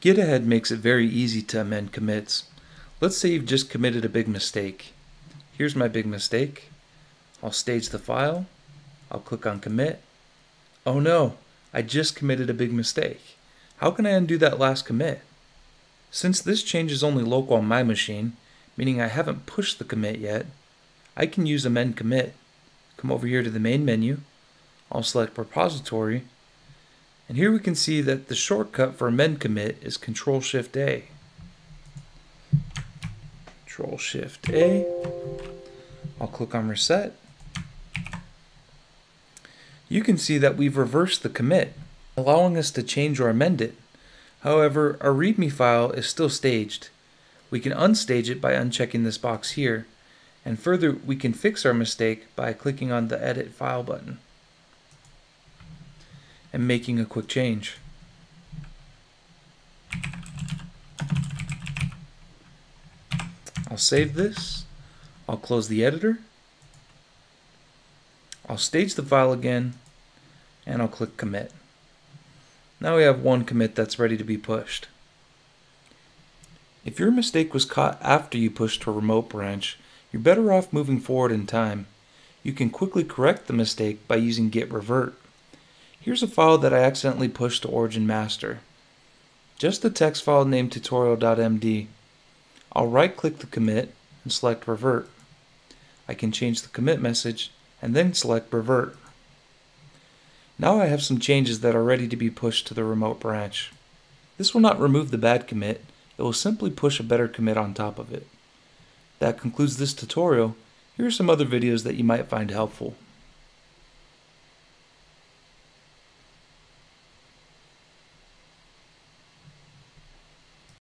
GitAhead makes it very easy to amend commits. Let's say you've just committed a big mistake. Here's my big mistake. I'll stage the file. I'll click on commit. Oh no, I just committed a big mistake. How can I undo that last commit? Since this change is only local on my machine, meaning I haven't pushed the commit yet, I can use amend commit. Come over here to the main menu. I'll select repository and here we can see that the shortcut for amend commit is Control Shift A. Control Shift A. I'll click on reset. You can see that we've reversed the commit, allowing us to change or amend it. However, our README file is still staged. We can unstage it by unchecking this box here, and further we can fix our mistake by clicking on the Edit File button and making a quick change. I'll save this. I'll close the editor. I'll stage the file again and I'll click commit. Now we have one commit that's ready to be pushed. If your mistake was caught after you pushed to a remote branch, you're better off moving forward in time. You can quickly correct the mistake by using git revert. Here's a file that I accidentally pushed to Origin Master. Just the text file named tutorial.md. I'll right click the commit and select revert. I can change the commit message and then select revert. Now I have some changes that are ready to be pushed to the remote branch. This will not remove the bad commit, it will simply push a better commit on top of it. That concludes this tutorial. Here are some other videos that you might find helpful.